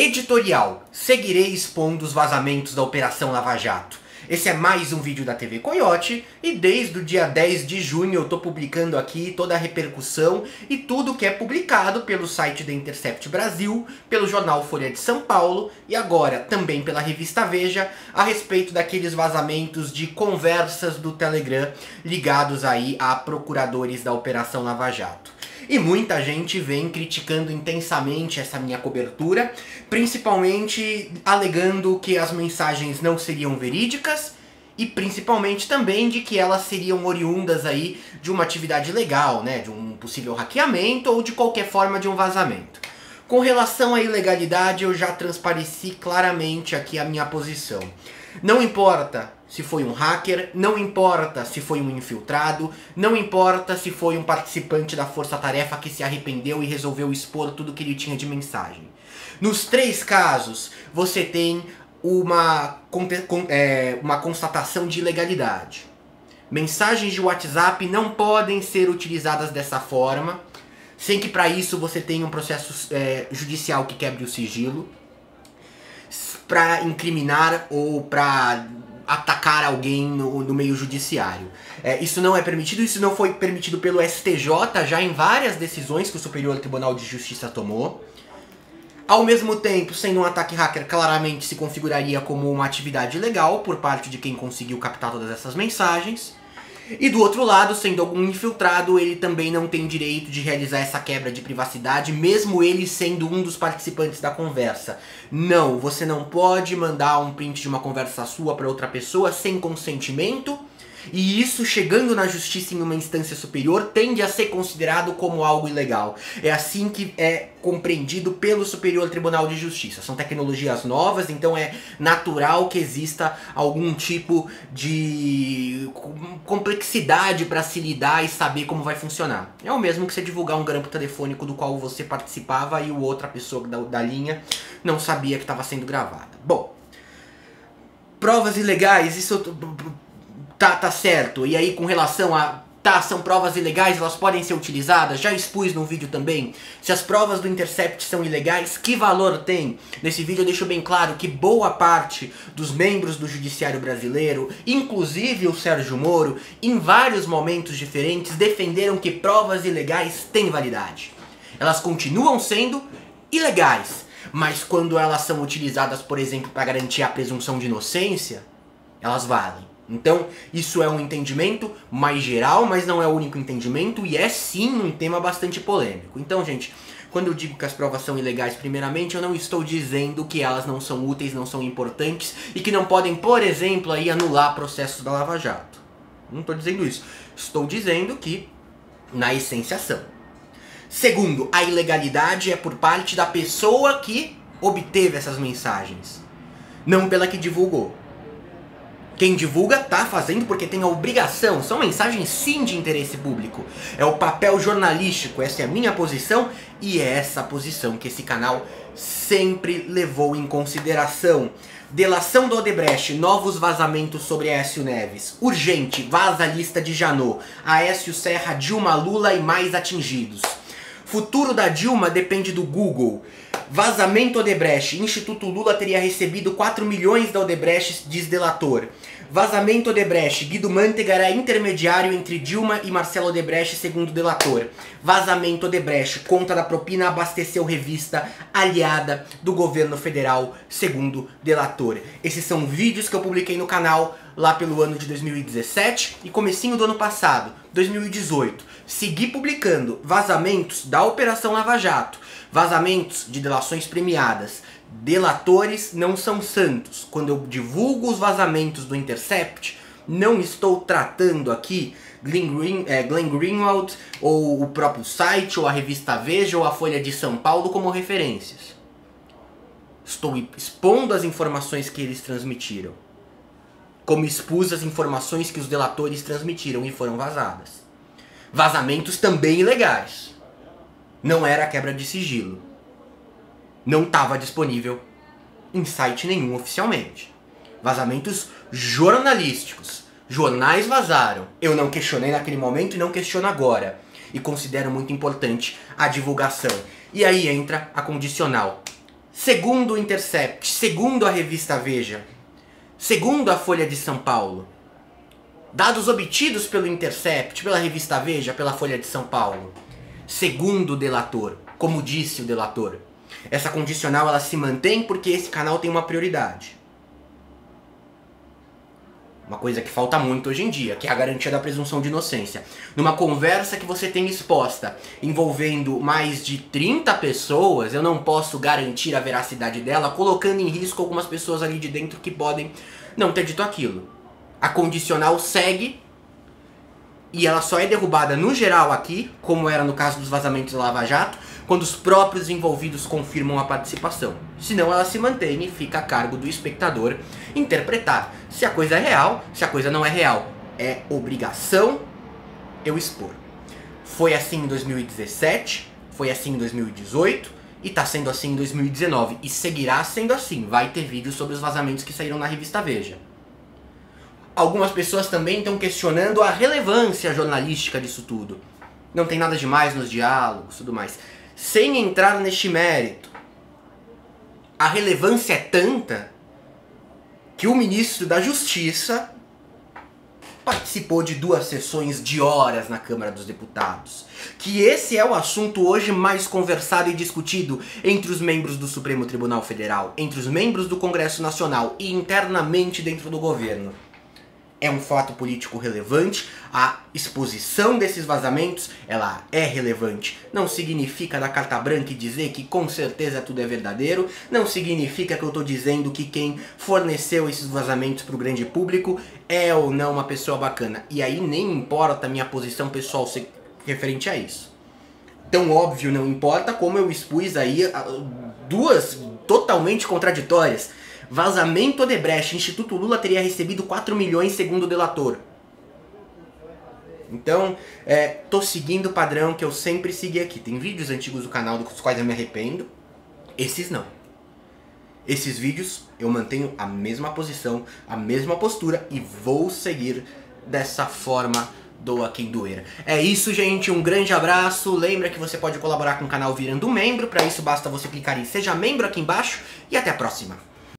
Editorial: Seguirei expondo os vazamentos da Operação Lava Jato. Esse é mais um vídeo da TV Coyote e desde o dia 10 de junho eu tô publicando aqui toda a repercussão e tudo que é publicado pelo site da Intercept Brasil, pelo jornal Folha de São Paulo e agora também pela revista Veja a respeito daqueles vazamentos de conversas do Telegram ligados aí a procuradores da Operação Lava Jato. E muita gente vem criticando intensamente essa minha cobertura, principalmente alegando que as mensagens não seriam verídicas e principalmente também de que elas seriam oriundas aí de uma atividade legal, né, de um possível hackeamento ou de qualquer forma de um vazamento. Com relação à ilegalidade, eu já transpareci claramente aqui a minha posição. Não importa se foi um hacker, não importa se foi um infiltrado, não importa se foi um participante da força-tarefa que se arrependeu e resolveu expor tudo que ele tinha de mensagem. Nos três casos, você tem uma, é, uma constatação de ilegalidade. Mensagens de WhatsApp não podem ser utilizadas dessa forma, sem que para isso você tenha um processo é, judicial que quebre o sigilo, para incriminar ou para atacar alguém no, no meio judiciário. É, isso não é permitido, isso não foi permitido pelo STJ já em várias decisões que o Superior Tribunal de Justiça tomou. Ao mesmo tempo, sendo um ataque hacker, claramente se configuraria como uma atividade legal por parte de quem conseguiu captar todas essas mensagens. E do outro lado, sendo algum infiltrado, ele também não tem direito de realizar essa quebra de privacidade, mesmo ele sendo um dos participantes da conversa. Não, você não pode mandar um print de uma conversa sua para outra pessoa sem consentimento e isso, chegando na justiça em uma instância superior, tende a ser considerado como algo ilegal. É assim que é compreendido pelo Superior Tribunal de Justiça. São tecnologias novas, então é natural que exista algum tipo de complexidade para se lidar e saber como vai funcionar. É o mesmo que você divulgar um grampo telefônico do qual você participava e o outra pessoa da, da linha não sabia que estava sendo gravada. Bom, provas ilegais, isso tá, tá certo. E aí com relação a tá, são provas ilegais, elas podem ser utilizadas. Já expus no vídeo também. Se as provas do Intercept são ilegais, que valor tem? Nesse vídeo eu deixo bem claro que boa parte dos membros do judiciário brasileiro, inclusive o Sérgio Moro, em vários momentos diferentes defenderam que provas ilegais têm validade. Elas continuam sendo ilegais, mas quando elas são utilizadas, por exemplo, para garantir a presunção de inocência, elas valem. Então, isso é um entendimento mais geral, mas não é o único entendimento e é sim um tema bastante polêmico. Então, gente, quando eu digo que as provas são ilegais, primeiramente, eu não estou dizendo que elas não são úteis, não são importantes e que não podem, por exemplo, aí anular processos da Lava Jato. Não estou dizendo isso. Estou dizendo que, na essência, são. Segundo, a ilegalidade é por parte da pessoa que obteve essas mensagens, não pela que divulgou. Quem divulga tá fazendo porque tem a obrigação, são mensagens sim de interesse público. É o papel jornalístico, essa é a minha posição e é essa posição que esse canal sempre levou em consideração. Delação do Odebrecht, novos vazamentos sobre Aécio Neves. Urgente, vaza a lista de Janot. Aécio Serra, Dilma Lula e mais atingidos. Futuro da Dilma depende do Google. Vazamento Odebrecht. Instituto Lula teria recebido 4 milhões da Odebrecht, diz delator. Vazamento Odebrecht. Guido Mantega era intermediário entre Dilma e Marcelo Odebrecht, segundo delator. Vazamento Odebrecht. Conta da propina abasteceu revista aliada do governo federal, segundo delator. Esses são vídeos que eu publiquei no canal lá pelo ano de 2017 e comecinho do ano passado, 2018. Segui publicando vazamentos da Operação Lava Jato, vazamentos de delações premiadas. Delatores não são santos. Quando eu divulgo os vazamentos do Intercept, não estou tratando aqui Glenn, Green, é, Glenn Greenwald ou o próprio site ou a revista Veja ou a Folha de São Paulo como referências. Estou expondo as informações que eles transmitiram como expus as informações que os delatores transmitiram e foram vazadas. Vazamentos também ilegais. Não era quebra de sigilo. Não estava disponível em site nenhum oficialmente. Vazamentos jornalísticos. Jornais vazaram. Eu não questionei naquele momento e não questiono agora. E considero muito importante a divulgação. E aí entra a condicional. Segundo o Intercept, segundo a revista Veja, segundo a Folha de São Paulo, dados obtidos pelo Intercept, pela revista Veja, pela Folha de São Paulo, segundo o delator, como disse o delator, essa condicional ela se mantém porque esse canal tem uma prioridade. Uma coisa que falta muito hoje em dia, que é a garantia da presunção de inocência. Numa conversa que você tem exposta envolvendo mais de 30 pessoas, eu não posso garantir a veracidade dela, colocando em risco algumas pessoas ali de dentro que podem não ter dito aquilo. A condicional segue e ela só é derrubada no geral aqui, como era no caso dos vazamentos da Lava Jato, quando os próprios envolvidos confirmam a participação. Senão ela se mantém e fica a cargo do espectador interpretar se a coisa é real, se a coisa não é real. É obrigação eu expor. Foi assim em 2017, foi assim em 2018 e tá sendo assim em 2019 e seguirá sendo assim. Vai ter vídeos sobre os vazamentos que saíram na revista Veja. Algumas pessoas também estão questionando a relevância jornalística disso tudo. Não tem nada demais nos diálogos, tudo mais sem entrar neste mérito, a relevância é tanta que o ministro da Justiça participou de duas sessões de horas na Câmara dos Deputados. Que esse é o assunto hoje mais conversado e discutido entre os membros do Supremo Tribunal Federal, entre os membros do Congresso Nacional e internamente dentro do governo é um fato político relevante, a exposição desses vazamentos, ela é relevante. Não significa dar carta branca dizer que com certeza tudo é verdadeiro, não significa que eu estou dizendo que quem forneceu esses vazamentos para o grande público é ou não uma pessoa bacana. E aí nem importa a minha posição pessoal referente a isso. Tão óbvio não importa como eu expus aí ah, duas totalmente contraditórias Vazamento Odebrecht. Instituto Lula teria recebido 4 milhões segundo o delator. Então, é, tô seguindo o padrão que eu sempre segui aqui. Tem vídeos antigos do canal dos quais eu me arrependo. Esses não. Esses vídeos eu mantenho a mesma posição, a mesma postura e vou seguir dessa forma doa quem doer. É isso, gente. Um grande abraço. Lembra que você pode colaborar com o canal virando membro. Para isso basta você clicar em seja membro aqui embaixo e até a próxima.